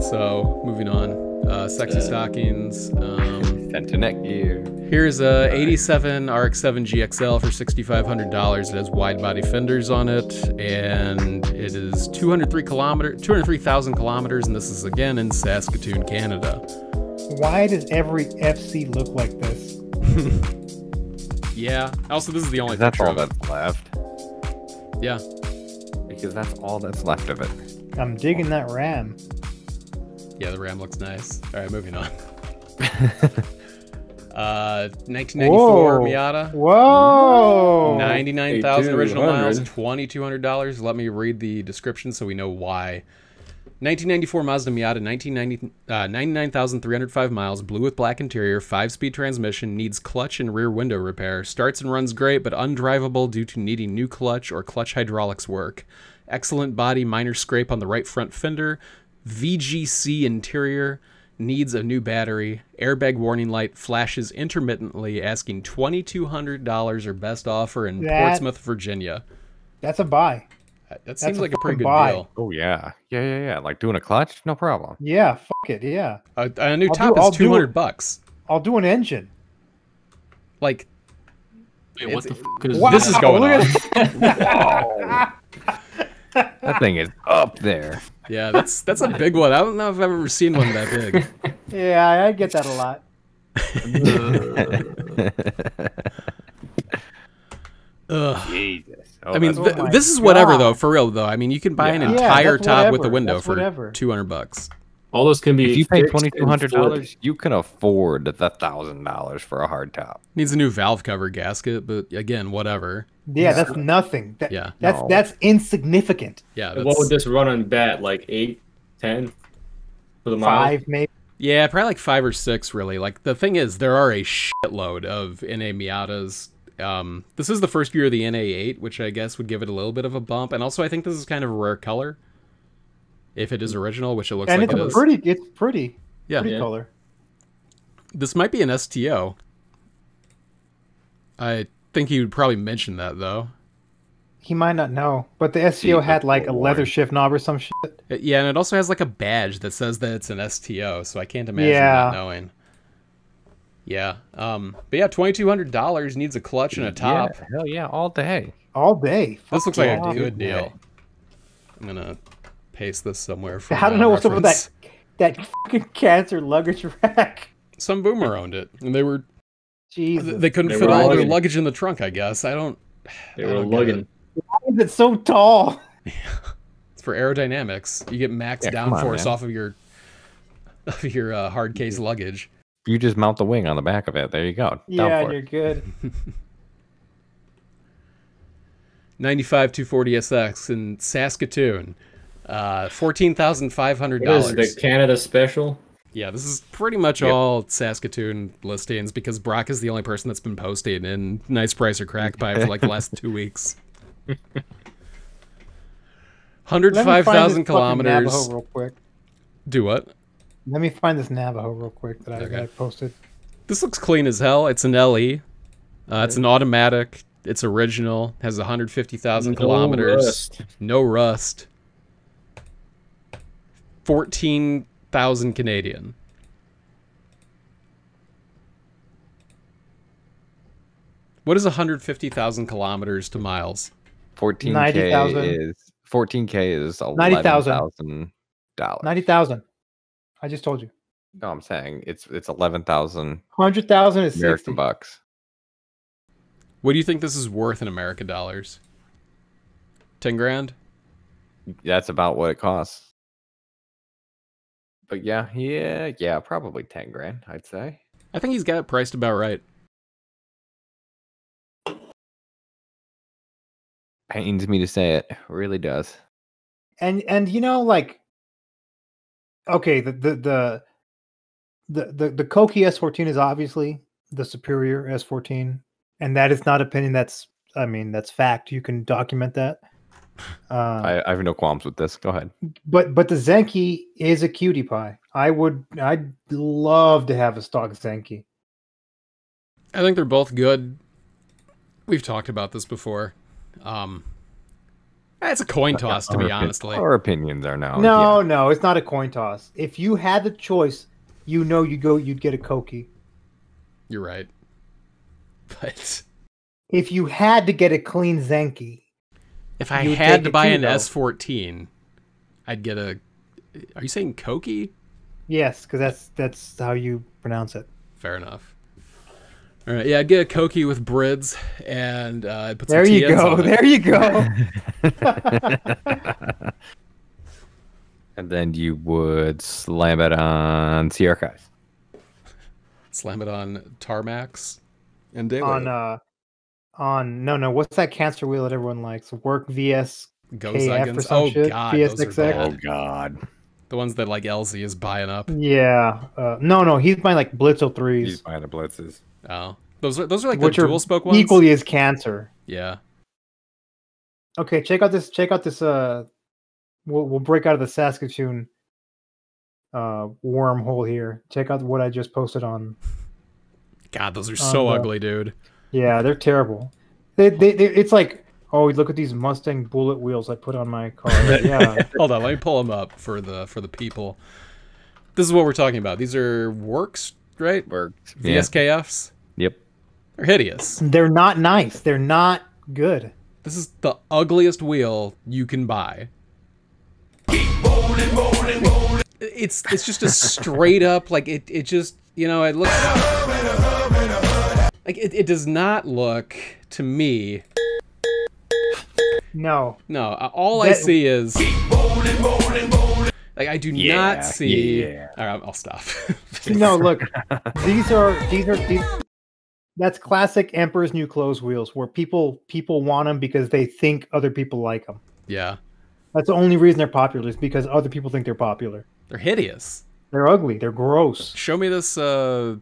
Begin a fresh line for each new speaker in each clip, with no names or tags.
So moving on, uh, sexy stockings. Um,
Fentinet gear.
here's a '87 RX-7 GXL for $6,500. It has wide body fenders on it, and it is 203 kilometer, 203,000 kilometers, and this is again in Saskatoon, Canada.
Why does every FC look like this?
Yeah. Also, this is the only
That's
picture
all that's left.
Yeah.
Because that's all that's left of it.
I'm digging that RAM.
Yeah, the RAM looks nice. All right, moving on. uh, 1994
Whoa.
Miata.
Whoa!
99,000 original miles, $2,200. Let me read the description so we know why. 1994 Mazda Miata, 1990, uh, 99,305 miles, blue with black interior, 5-speed transmission, needs clutch and rear window repair. Starts and runs great, but undrivable due to needing new clutch or clutch hydraulics work. Excellent body, minor scrape on the right front fender. VGC interior, needs a new battery. Airbag warning light flashes intermittently, asking $2,200 or best offer in
That-
Portsmouth, Virginia.
That's a buy.
That seems
a
like a pretty good
buy.
deal.
Oh yeah. Yeah, yeah, yeah. Like doing a clutch? No problem.
Yeah, fuck it. Yeah,
A, a new
I'll
top
do- I'll
is
do
200 bucks.
I'll do an engine.
Like
Wait, what the
It's-
fuck is
Wow,
this is going
look
on.
at-
That thing is up there.
Yeah, that's that's a big one. I don't know if I've ever seen one that big.
yeah, I get that a lot.
Ugh.
Jesus. Oh,
I mean, th-
Oh
this is whatever
God.
though, for real though. I mean, you can buy an
Yeah.
Yeah,
entire
that's
top with a window
That's
for
whatever.
200 bucks.
All those can be.
if you pay
fixed
twenty
and
two hundred
flipped.
dollars, you can afford the thousand dollars for a hard top.
Needs a new valve cover gasket, but again, whatever.
Yeah, that's nothing. That,
Yeah.
that's
No.
that's insignificant.
Yeah,
And
that's,
What would this run on bat? Like eight, ten for the mile?
Five, maybe.
yeah, probably like five or six. Really, like the thing is, there are a shitload of NA Miatas. Um, this is the first year of the NA8, which I guess would give it a little bit of a bump, and also I think this is kind of a rare color. If it is original, which it looks
and
like
it's
it
a
is.
pretty. It's pretty.
yeah,
Pretty
Yeah.
color.
this might be an STO. I think he would probably mention that though.
He might not know, but the STO had like a leather shift knob or some shit.
Uh, Yeah, and it also has like a badge that says that it's an STO, so I can't imagine
Yeah.
not knowing. Yeah. Um but yeah, twenty two hundred dollars needs a clutch and a top.
Yeah, hell yeah, all day.
all day.
This
Fuck
looks like a good
Yeah.
deal. I'm gonna paste this somewhere for
I don't
my
know what's up with that that fucking cancer luggage rack.
Some boomer owned it, and they were
Jesus,
they couldn't
They
fit
were
all their luggage in the trunk. I guess I don't.
They
I
were
don't
lugging.
it.
why is it so tall?
It's for aerodynamics. You get max
Yeah, come on,
downforce off of your of your uh, hard case luggage.
You just mount the wing on the back of it. There you go.
Yeah,
Down
you're good.
95 240 SX in Saskatoon. Uh, fourteen thousand five hundred
What is
dollars.
the Canada special?
Yeah, this is pretty much
Yep.
all Saskatoon listings because Brock is the only person that's been posting in nice price or crack pipe for like the last two weeks. Hundred
Let me
five
find
thousand
this fucking
kilometers.
Navajo real quick.
Do what?
Let me find this Navajo real quick that I, that
Okay.
I posted.
This looks clean as hell. It's an LE. Uh, it's an automatic. It's original. Has 150,000
No
kilometers.
rust.
No rust. 14,000 Canadian. What is 150,000 kilometers to miles?
14k
90,000.
is 14k is
90,000.
$11,000.
Ninety thousand. I just told you.
No, I'm saying it's it's 11,000
Hundred thousand is
American
sixty.
bucks.
What do you think this is worth in American dollars? 10 grand?
That's about what it costs. But yeah, yeah, yeah, probably 10 grand, I'd say.
I think he's got it priced about right.
Pains me to say it, really does.
And and you know like, okay, the the the the the, the Koki S14 is obviously the superior S14, and that is not opinion. That's I mean that's fact. You can document that. Uh,
I, I have no qualms with this. Go ahead.
but but the Zenki is a cutie pie. I would I'd love to have a stock Zenki.
I think they're both good. We've talked about this before. Um, It's a coin toss, to be
honest.
honestly.
Our opinions are now.
no, no, it's not a coin toss. If you had the choice, you know you go you'd get a Koki.
You're right. But
If you had to get a clean Zenki,
if I
You would
had to buy
too,
an. S14, I'd get a. Are you saying Koki?
yes, because that's that's how you pronounce it.
Fair enough. All right, yeah, I'd get a Koki with brids and uh, I'd put some
There you
TNs
go.
on it.
There you go.
And then you would slam it on Sea Archives.
Slam it on Tarmax and daily.
on uh on no no what's that cancer wheel that everyone likes? Work VS
Go
KF or some
Oh
shit,
god,
VSXX.
Oh God.
The ones that like LZ is buying up.
Yeah. Uh, no no he's buying like Blitzel
He's buying the blitzes.
Oh, those are those are like
which
the
are
dual spoke ones.
equally as cancer.
Yeah.
Okay, check out this. Check out this. Uh, we'll we'll break out of the Saskatoon uh wormhole here. Check out what I just posted on.
God, those are so
On the-
ugly, dude.
Yeah, they're terrible. They, they, they it's like oh look at these Mustang bullet wheels I put on my car. Yeah.
Hold on, let me pull them up for the for the people. This is what we're talking about. These are works, right?
Works. Yeah.
VSKFs.
Yep.
They're hideous.
They're not nice. They're not good.
This is the ugliest wheel you can buy. It's it's just a straight up like it it just you know it looks like it, it does not look to me
No.
no uh, all I see is like I do
Yeah,
not see
yeah.
all right I'll stop
No, look. these are these are these that's classic Emperor's New Clothes wheels where people people want them because they think other people like them.
yeah
That's the only reason they're popular is because other people think they're popular.
they're hideous
They're ugly. They're gross.
show me this uh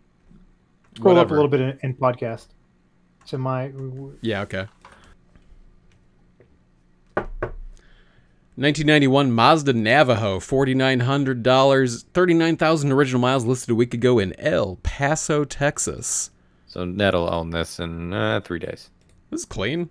Scroll up a little bit in, in podcast. To my
Yeah, okay. 1991 Mazda Navajo, $4,900, 39,000 original miles listed a week ago in El Paso, Texas.
So Ned'll own this in uh, three days.
This is clean.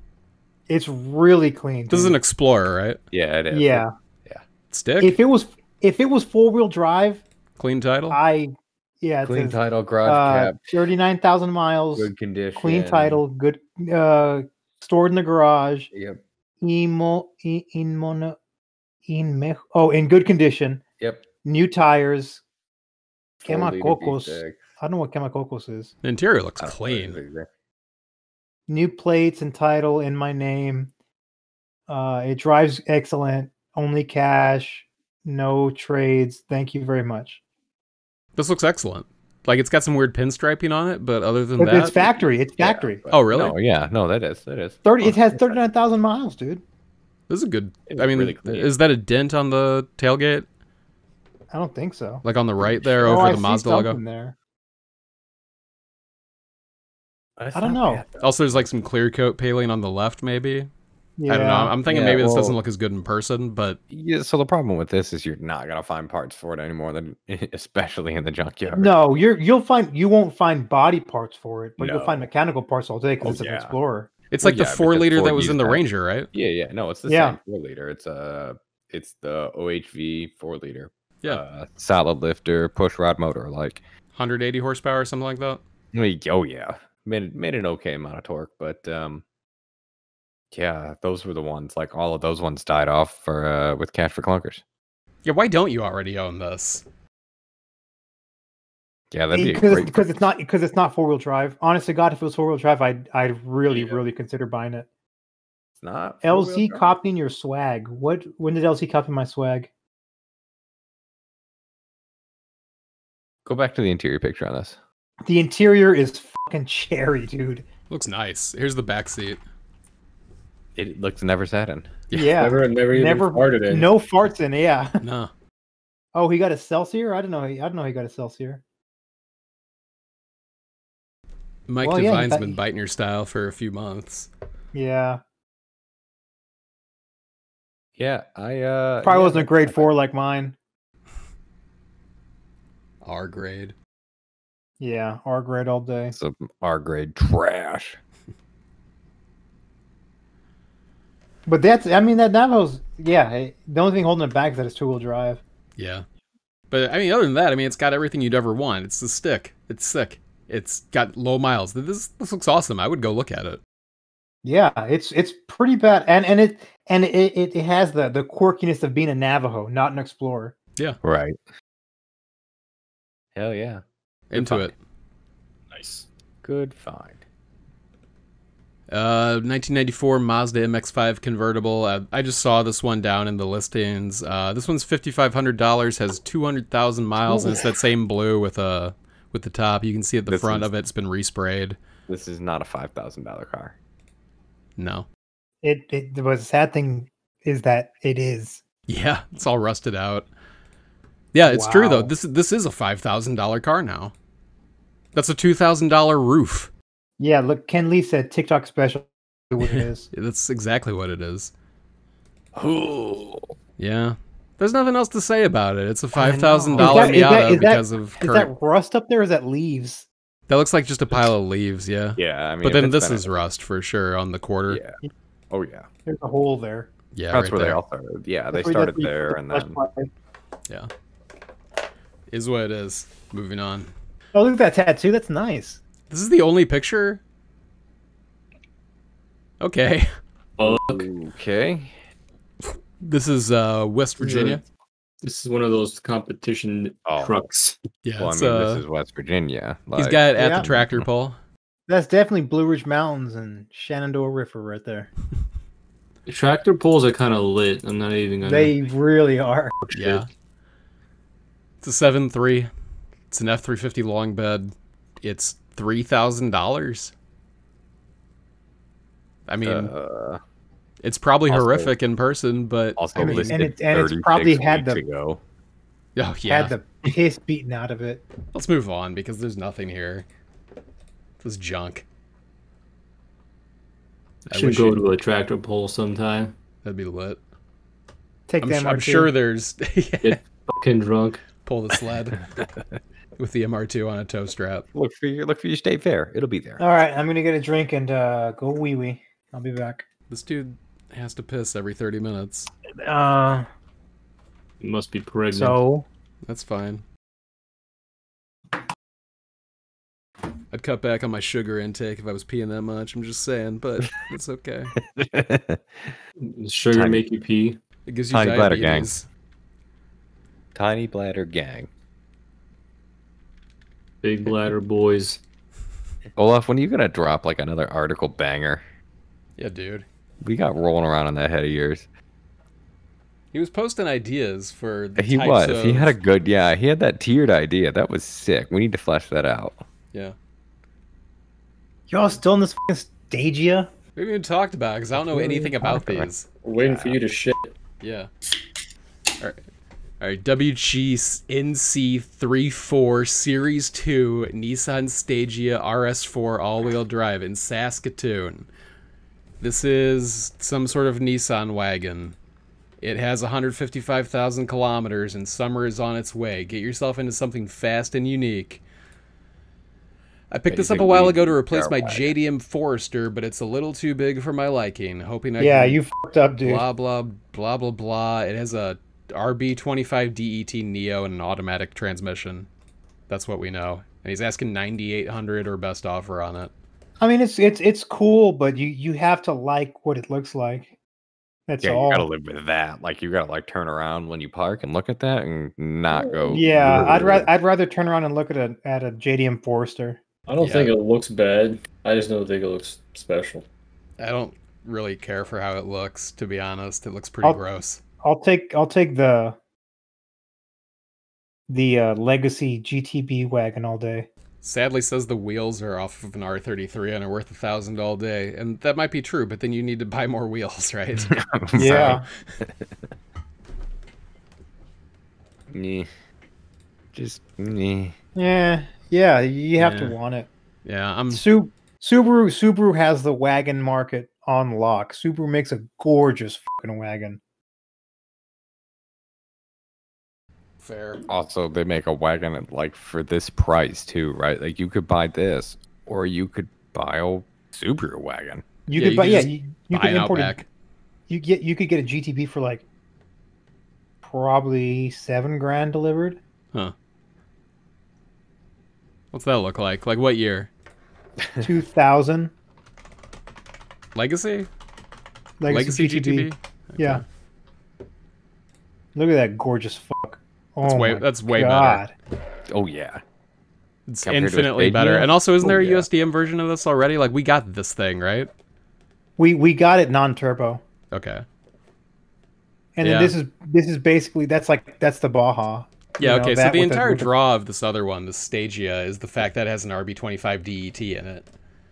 it's really clean.
This is an Explorer, right?
Yeah, it is.
Yeah, yeah.
Stick?
If it was if it was four wheel drive,
clean title?
I yeah, it
Clean
says,
title, garage
uh,
cab,
thirty nine thousand miles,
good condition.
clean title, good uh stored in the garage.
Yep.
Emo in, in mono in me, oh in good condition.
Yep.
New tires.
Four liter
Quemacocos.
V6.
I don't know what Quemacocos is.
the interior looks
I
clean.
New plates and title in my name. Uh, it drives excellent. Only cash, no trades. Thank you very much.
This looks excellent. Like it's got some weird pinstriping on it, but other than
But
that,
it's factory. It's factory.
but-
Oh, really?
No, yeah, no, that is that is
Thirty. It
Oh,
has thirty nine thousand miles, dude.
this is a good.
It's
I mean,
really
is that a dent on the tailgate?
I don't think so.
Like on the right there
Oh,
over
I
the
see
Mazda logo?
There.
That's
I don't know.
bad.
Also, there's like some clear coat paling on the left, maybe.
Yeah.
I don't know. I'm thinking
Yeah,
maybe this doesn't look as good in person, but
Yeah, so the problem with this is you're not gonna find parts for it anymore than especially in the junkyard.
No, you're you'll find you won't find body parts for it, but you'll find mechanical parts all day because
Oh,
it's an. Explorer.
it's
Well,
like the
yeah,
four
because
liter that was in the
that.
Ranger, right?
Yeah, yeah, no, it's the
Yeah.
same four liter. It's a it's the OHV four liter.
Yeah.
Uh, solid lifter, push rod motor. Like,
180 horsepower or something like that.
I mean, oh yeah, made made an okay amount of torque, but um, yeah, those were the ones. Like all of those ones died off for uh with cash for clunkers.
Yeah, why don't you already own this?
Yeah, that'd be a
Because
great.
because it's not because it's not four wheel drive. Honest to God, if it was four wheel drive, I'd I'd really
Yeah.
really consider buying it.
It's not
LZ
four-wheel drive.
copying your swag. What when did LZ copy my swag?
Go back to the interior picture on this.
The interior is fucking cherry, dude.
Looks nice. Here's the back seat.
It looks never sat in.
Yeah.
Never, never even
Never
farted in.
No farts in it, yeah.
No.
Oh, he got a Celsior? I don't know. I don't know he got a Celsior.
Mike
Well, yeah, in
Devine's
fact-
been biting your style for a few months.
Yeah.
Yeah, I uh
Probably
yeah,
wasn't a grade
not
four like mine.
R grade.
Yeah, R grade all day.
bad. Some R grade trash.
But that's I mean that Navajo's yeah. it- The only thing holding it back is that it's two wheel drive.
Yeah. But I mean, other than that, I mean, it's got everything you'd ever want. It's the stick. It's sick. It's got low miles. This this looks awesome. I would go look at it.
Yeah, it's it's pretty bad, and and it and it, it, it has the the quirkiness of being a Navajo, not an Explorer. Yeah.
Right. Hell yeah. Good
Into
find.
it.
Nice.
Good find.
Uh, 1994 Mazda MX-5 convertible. Uh, I just saw this one down in the listings. Uh, this one's $5,500. Has 200,000 miles, and it's that same blue with a with the top. You can see at the
This
front
is-
of it. It's been resprayed.
This is not a five thousand dollar car.
No.
It it the sad thing is that it is.
Yeah, it's all rusted out. Yeah, it's true though. This this is a five thousand dollar car now. That's a two thousand dollar roof.
Yeah, look, Ken Lee said TikTok special. What it is?
That's exactly what it is.
Oh.
Yeah. There's nothing else to say about it. It's a five thousand
dollar
dollar
that- is that-
Miata
is that-
because of
Is
current.
that rust up there? Or is that leaves?
That looks like just a pile of leaves. Yeah.
Yeah, I mean,
but then this is
a-
rust for sure on the quarter.
Yeah. Oh yeah.
There's a hole there.
Yeah,
That's
right
where
there.
they all started. Yeah, they
That's where-
started
that's where you
there,
put
and then
flesh pipe.
Is what it is. Moving on.
Oh, look at that tattoo. That's nice.
This is the only picture. Okay.
Okay.
This is uh West
This is a-
Virginia.
This is one of those competition
Oh.
trucks.
Yeah.
Well, I
it's,
mean,
uh,
this is West Virginia.
he's
like-
got it at
Yeah.
the tractor pull.
That's definitely Blue Ridge Mountains and Shenandoah River right there.
The tractor pulls are kind of lit. I'm not even gonna.
They really are.
Yeah. It's a seven three. It's an F three fifty long bed. It's three thousand dollars. I mean,
uh,
it's probably
also-
horrific in person, but
also
I mean, and
listed
it- and it's probably had the-
ago.
oh yeah.
Had the piss beaten out of it.
Let's move on because there's nothing here. This is junk. I
should
wish
go to a tractor pull sometime.
That'd be lit.
Take
I'm,
the
su- I'm
MR2.
sure there's
Get fucking drunk.
pull the sled with the MR2 on a tow strap.
Look for your look for your state fair. It'll be there.
All right, I'm gonna get a drink and uh, go wee wee. I'll be back.
This dude has to piss every 30 minutes.
Uh,
You must be pregnant.
so
That's fine. I'd cut back on my sugar intake if I was peeing that much. I'm just saying, but it's okay.
Sugar
Tiny-
make you pee?
It gives you
Tiny bladder gang. Tiny bladder gang.
Big bladder boys.
Olaf, when are you gonna drop like another article banger?
Yeah, dude.
We got rolling around on that head of yours.
He was posting ideas for. The
He
types
was. He had a good. Yeah, he had that tiered idea. That was sick. We need to flesh that out.
Yeah.
y'all still in this fucking stagea?
We haven't even talked about because I don't know
What are we
anything about
about?
these.
We're waiting for you to shit.
Yeah. All right. All right. WG NC34 Series 2 Nissan Stagea RS4 all-wheel drive in Saskatoon. This is some sort of Nissan wagon. It has 155,000 kilometers and summer is on its way. Get yourself into something fast and unique. I picked this up a while ago to replace my. JDM Forester, but it's a little too big for my liking. Hoping I
Yeah, you fucked up, dude.
blah blah blah blah blah. It has a RB25 DET E Neo and an automatic transmission. That's what we know. And he's asking 9800 or best offer on it.
I mean, it's it's it's cool, but you you have to like what it looks like. That's
Yeah,
all.
you gotta live with that. Like you gotta like turn around when you park and look at that and not go.
Yeah, I'd rather I'd rather turn around and look at a at a JDM Forester.
I don't
Yeah.
think it looks bad. I just don't think it looks special.
I don't really care for how it looks, to be honest. It looks pretty
I'll-
gross.
I'll take I'll take the the uh, legacy GTB wagon all day.
Sadly says the wheels are off of an R33 and are worth a thousand all day. And that might be true, but then you need to buy more wheels, right?
Yeah.
Meh. Just meh.
Yeah, yeah, you have to want it.
yeah, I'm
Su- Subaru Subaru has the wagon market on lock. Subaru makes a gorgeous fucking wagon.
Fair.
Also, they make a wagon at, like for this price too, right? Like you could buy this, or you could buy a Subaru wagon.
You
Yeah,
could
you
buy
could
yeah, you, you could
an
import a, you get you could get a GTB for like probably seven grand delivered. Huh.
What's that look like? Like what year?
Two thousand
Legacy?
legacy,
Legacy,
GTB.
GTB?
Yeah. Look at that gorgeous fuck. Oh
That's way- that's way better.
Oh yeah.
It's
Compared
infinitely better. And also, isn't oh, there a
Oh, yeah.
USDM version of this already? Like we got this thing, right?
We we got it non-turbo,
Okay.
and
Yeah.
then this is this is basically that's like that's the Baja. you
Yeah,
know,
okay. So the entire
with
draw of this other one, the Stagea, is the fact that it has an RB25 DET in it.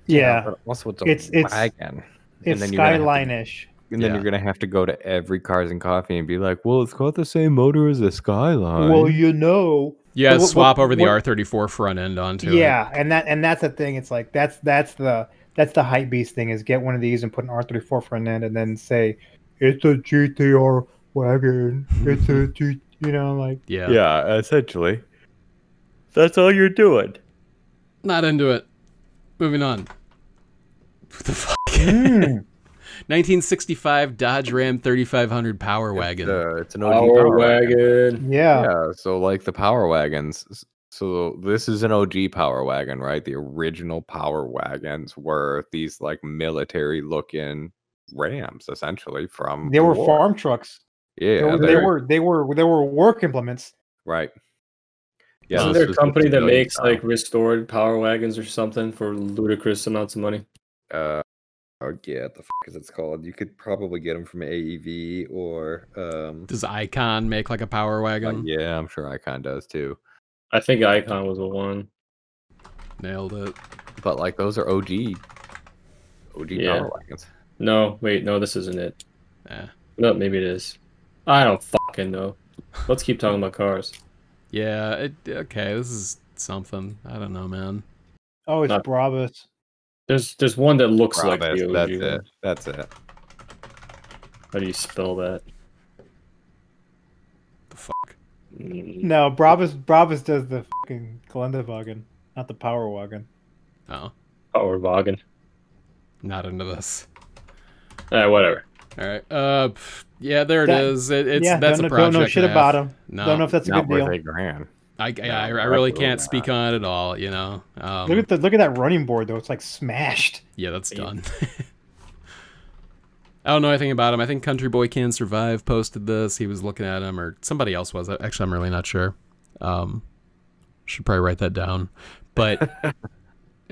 Yeah,
But also, it's a
It's- it's-
wagon.
it's
then you're gonna have to-
skyline-ish.
And then
Yeah.
you're gonna have to go to every Cars and Coffee and be like, "Well, it's got the same motor as the Skyline."
Well, you know.
Yeah,
But what-
swap
what-
over the
what-
R34 front end onto it.
Yeah, and that and that's the thing. It's like that's that's the that's the hype beast thing is get one of these and put an R34 front end and then say it's a GTR wagon. It's a G, you know like
Yeah.
yeah, essentially. That's all you're doing.
Not into it. Moving on. What the fuck?
hmm,
1965 Dodge Ram 3500 Power Wagon.
Uh, it's an OG
Power
power wagon.
wagon.
yeah.
Yeah, so like the power wagons. So this is an OG power wagon, right? The original power wagons were these like military looking Rams, essentially from
They
the
were
war.
farm trucks.
Yeah,
they, were, they were they were they were work implements.
right. Yeah,
Isn't there a company that makes
style.
like restored power wagons or something for ludicrous amounts of money?
uh oh yeah the fuck is it's called you could probably get them from aev or um
Does Icon make like a Power
uh,
Wagon?
yeah i'm sure icon does too
I think Icon was the one.
Nailed it.
but like those are og og
Yeah.
power wagons
No, wait, no, this isn't it.
Eh.
No, maybe it is. I don't fucking know. Let's keep talking about cars.
Yeah, it, okay, this is something. I don't know, man.
Oh, it's
Not-
Brabus.
There's there's one that looks like
Brabus,
the OG.
that's
one.
it that's it
How do you spell that?
The fuck?
No, Brabus Brabus does the fucking Geländewagen, not the Power Wagon.
Oh,
Power wagon.
not into this.
Ah, whatever.
All right. Uh, yeah, there it
That-
is. It, it's
yeah,
that's
don't,
a
know- don't know shit about him.
No,
Don't know if that's a
not
good deal.
Not worth eight grand
I, I, I, I really can't speak on it at all. You know. Um,
Look at the look at that running board though. It's like smashed.
Yeah, that's done. I don't know anything about him. I think Country Boy Can Survive posted this. He was looking at him, or somebody else was. Actually, I'm really not sure. Um, should probably write that down. But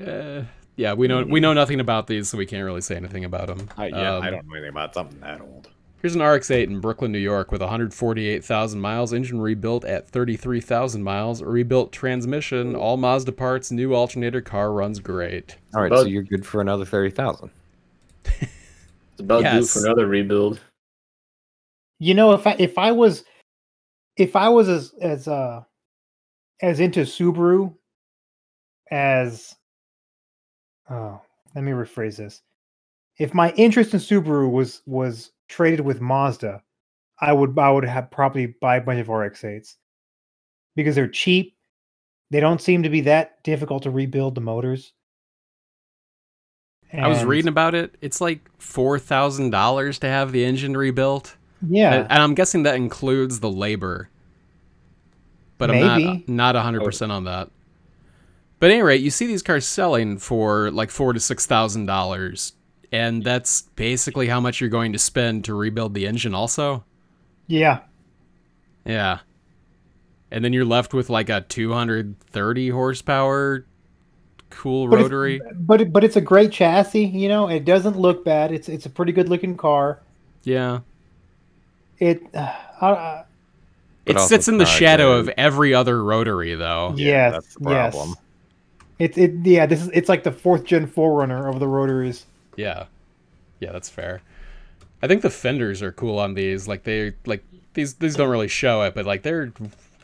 uh, yeah, we know we know nothing about these, so we can't really say anything about them. Um, I don't
know anything about something that old
Here's an RX-8 in Brooklyn, New York, with 148,000 miles, engine rebuilt at 33,000 miles, rebuilt transmission, all Mazda parts, new alternator, car runs great.
all right so you're good for another 30000
It's about due for another rebuild.
You know, if I if I was if I was as as uh as into Subaru as oh let me rephrase this. If my interest in Subaru was was traded with Mazda, I would I would have probably buy a bunch of RX8s because they're cheap. They don't seem to be that difficult to rebuild the motors.
I was reading about it. It's like $4,000 to have the engine rebuilt.
Yeah,
And, and I'm guessing that includes the labor. But I'm
Maybe.
not not 100% on that. But at any rate, you see these cars selling for like four to six thousand dollars, and that's basically how much you're going to spend to rebuild the engine. Also,
yeah.
yeah, and then you're left with like a 230 horsepower, cool
But
rotary.
But it, but it's a great chassis, you know. It doesn't look bad. It's it's a pretty good looking car.
Yeah,
It uh, uh,
it sits in the shadow
good.
of every other rotary, though.
Yeah,
yes,
that's the problem.
yes. It's it yeah. This is it's like the fourth gen forerunner of the rotaries.
Yeah. Yeah, that's fair. I think the fenders are cool on these. Like they like these these don't really show it, but like they're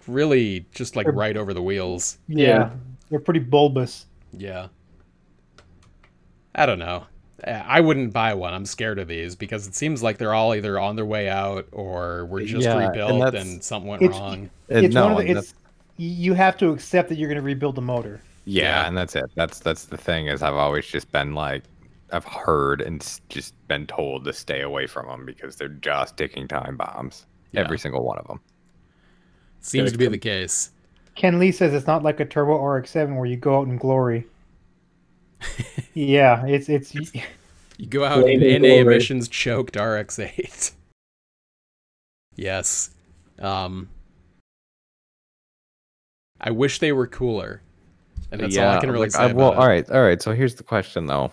really just like
They're-
right over the wheels.
Yeah,
Yeah.
they're pretty bulbous.
Yeah. I don't know. I wouldn't buy one. I'm scared of these because it seems like they're all either on their way out or were just
Yeah,
rebuilt and,
that's-
something went
It's-
wrong.
And
it's
no,
one of the, it's you have to accept that you're going to rebuild the motor.
Yeah,
Yeah.
and that's it. That's that's the thing is I've always just been like I've heard and just been told to stay away from them because they're just ticking time bombs.
Yeah.
Every single one of them.
Seems to be the case.
Ken Lee says it's not like a turbo RX-7 where you go out in glory. yeah, it's it's
You go out in
Flaming
NA
glory.
emissions choked RX-8. yes. Um, I wish they were cooler. And that's all I can really
like,
say
I- well,
about
all right, all right. So here's the question though.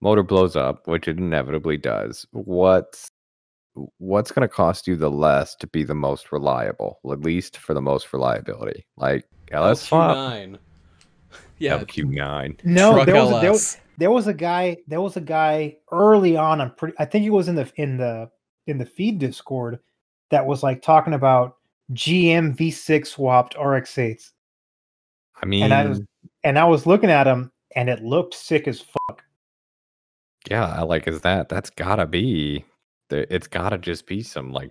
Motor blows up, which it inevitably does. What's what's going to cost you the less to be the most reliable, at least for the most reliability? Like oh, LS swap,
LQ9. Yeah,
LQ9.
no.
truck
There was, a, there, was, there was a guy. There was a guy early on. I'm pretty. I think it was in the in the in the feed Discord that was like talking about GM V6 swapped RX8s,
I mean,
and I was and I was looking at him, and it looked sick as fuck.
Yeah, like is that that's gotta be. It's gotta just be some like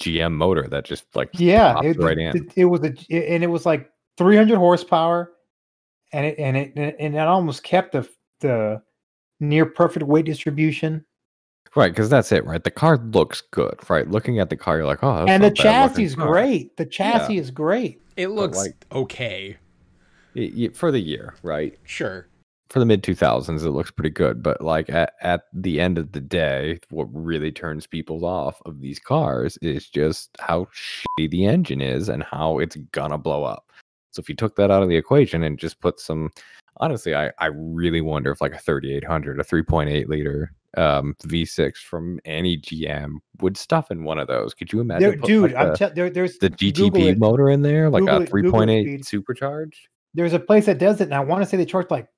GM motor that just like
Yeah, it,
right
it,
in.
it- it was a it- and it was like 300 horsepower, and it and it and it almost kept the the near perfect weight distribution.
Right, because that's it, right? The car looks good, right? Looking at the car, you're like, oh,
and the
not a bad looking
chassis is great. The chassis is great.
it looks
like-
okay.
Y- y- for the year, right?
Sure.
For the mid 2000s, it looks pretty good. But like at, at the end of the day, what really turns people off of these cars is just how shitty the engine is and how it's gonna blow up. So if you took that out of the equation and just put some, honestly, I, I really wonder if like a 3800, a 3.8 liter um, V6 from any GM would stuff in one of those. Could you imagine,
There, dude,
like,
I'm
the,
there, there's
the GTP motor in there, like
Google
a
it- Google it,
3.8 supercharged?
there's a place that does it, and I want to say they charge like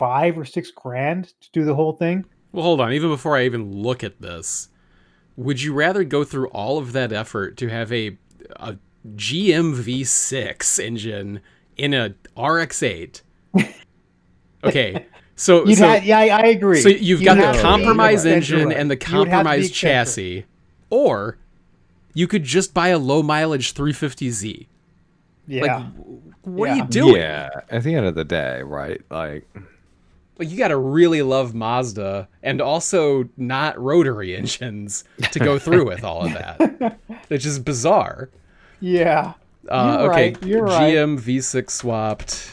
five or six grand to do the whole thing.
Well, hold on. Even before I even look at this, would you rather go through all of that effort to have a, a GM V6 engine in a RX-8? Okay, so
You'd
so,
have, yeah, I, I agree.
so you've
You'd
got the
to be
compromise
eccentric.
engine and the
You would have to be
compromised chassis, or you could just buy a low mileage 350Z.
Yeah,
Like, what are you doing?
Yeah, at the end of the day, right? Like,
Like you got to really love Mazda and also not rotary engines to go through with all of that. It's just bizarre.
yeah.
Uh,
You're
okay,
right, you're right.
GM V6 swapped.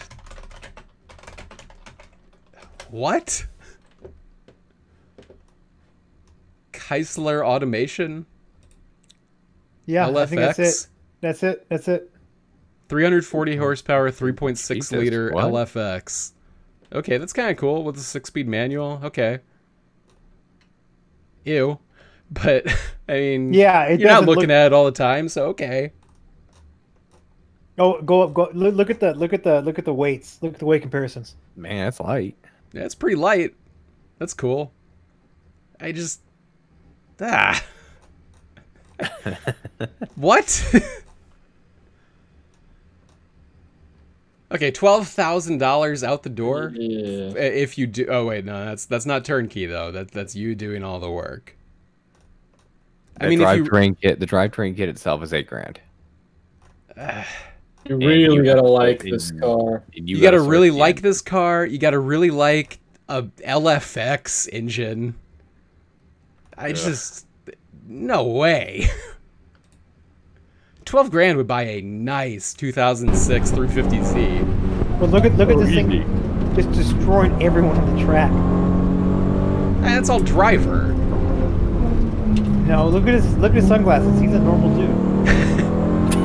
What? Chrysler Automation
Yeah, I think that's it. That's it. That's it.
340 horsepower, 3.6
Jesus,
liter
what?
LFX. Okay, that's kind of cool with a six-speed manual. Okay. Ew, but I mean,
Yeah, it
you're not looking
look-
at it all the time, so okay.
Oh, go up. Go look, look at the look at the look at the weights. Look at the weight comparisons.
man, that's light.
Yeah, it's pretty light. That's cool. I just ah. what? okay, twelve thousand dollars out the door.
Yeah.
If you do, oh wait, no, that's that's not turnkey though. That that's you doing all the work. I
The
mean, if you
drivetrain kit, the drivetrain kit itself is eight grand.
You really
you
gotta
have to
like this
in-
car.
And
you, got to
gotta
really like
en-
this car. You got to really like a LFX engine. I just no way. Twelve grand would buy a nice 2006 350Z.
But look at look at
Oh,
this
easy.
thing, just destroying everyone on the track.
And that's all driver.
No, look at his look at his sunglasses. He's a normal dude.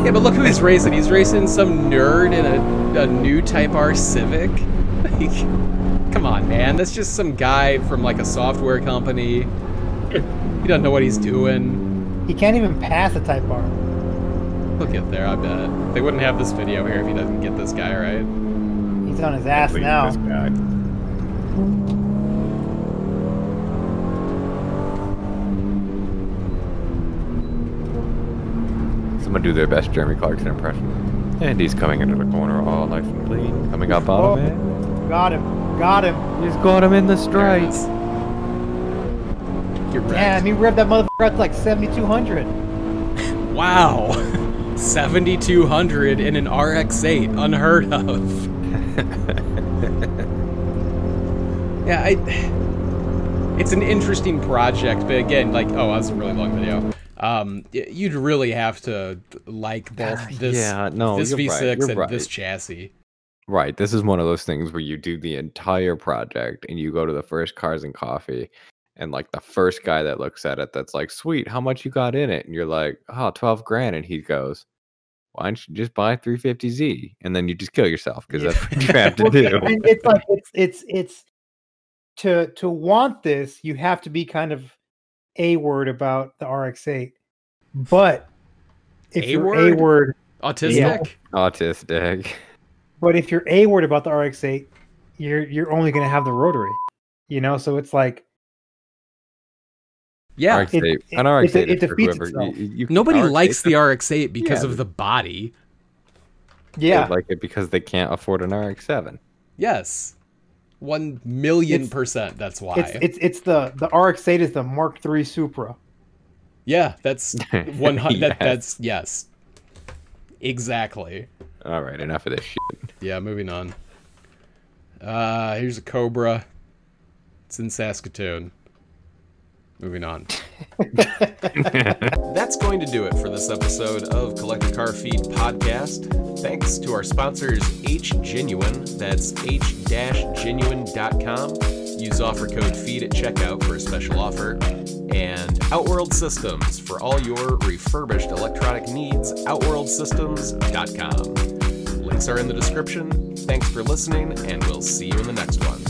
Yeah, but look who he's racing. He's racing some nerd in a, a new Type R Civic. Like, come on, man. That's just some guy from like a software company. He doesn't know what he's doing.
He can't even pass a Type R.
He'll get there, I bet. They wouldn't have this video here if he doesn't get this guy right.
He's on his ass
Please,
now.
this guy. Someone do their best Jeremy Clarkson impression. And he's coming into the corner all nice and clean. Coming up
Oh,
on him.
Oh, got him, got him.
He's got him in the
There it
straight.
is.
Damn, he revved that motherfucker up to like 7,200.
Wow. 7,200 in an RX-8. Unheard of. yeah, I... it's an interesting project, but again, like, oh, that's a really long video. Um, you'd really have to like both this,
yeah, no,
this V6
right,
and
right.
this chassis.
Right. This is one of those things where you do the entire project and you go to the first cars and coffee and like the first guy that looks at it that's like, sweet, how much you got in it? And you're like, oh, 12 grand. And he goes, why don't you just buy 350Z? And then you just kill yourself because that's what you have to do.
and it's like it's it's it's to to want this, you have to be kind of a word about the RX8. But if you're a
A-word?
word,
Autistic?
Autistic.
but if you're a word about the RX8, you're you're only going to have the rotary. You know, so it's like
Yeah.
RX-8.
it-
An RX-8
it
is for
defeats
whoever-
itself.
you- you-
Nobody
RX-8
likes the RX8 because
Yeah.
of the body.
they
yeah,
like it because they can't afford an RX-7.
Yes. One million
It's-
percent. That's why.
it's it's it's the the RX8 is the Mark III Supra.
yeah, that's one hundred. that, That's yes. Exactly.
All right, enough of this shit.
Yeah, moving on. Uh, here's a Cobra. It's in Saskatoon. Moving on. That's going to do it for this episode of Collector Car Feed Podcast. Thanks to our sponsors, H Genuine. That's h-genuine.com. Use offer code FEED at checkout for a special offer. And Outworld Systems for all your refurbished electronic needs. Outworldsystems.com. Links are in the description. Thanks for listening, and we'll see you in the next one.